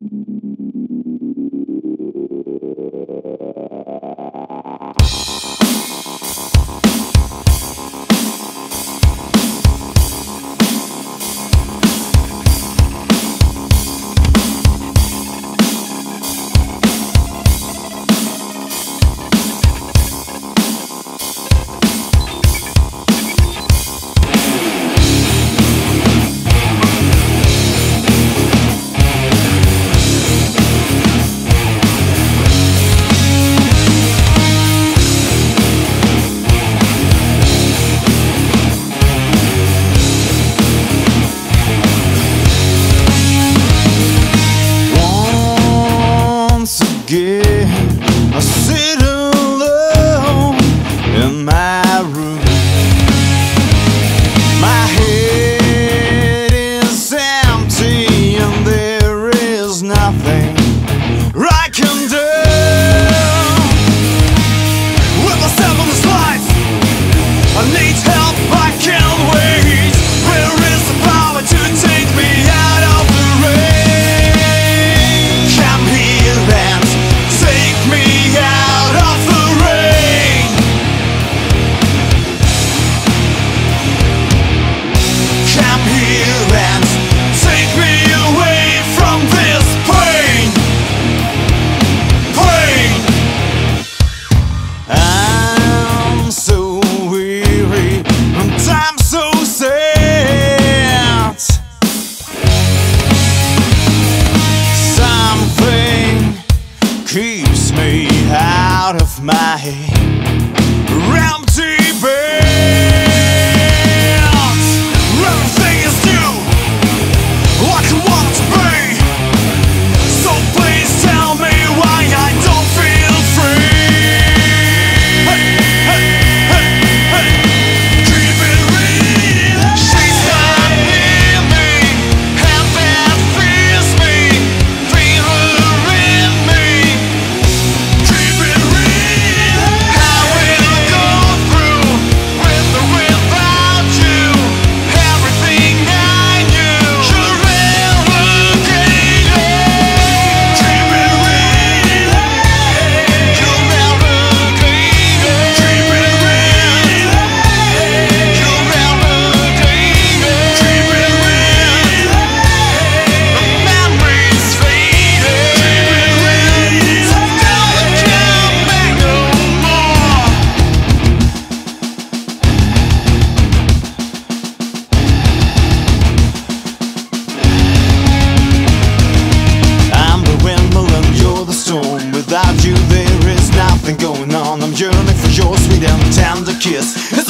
Once out of my empty bed. Kiss. It's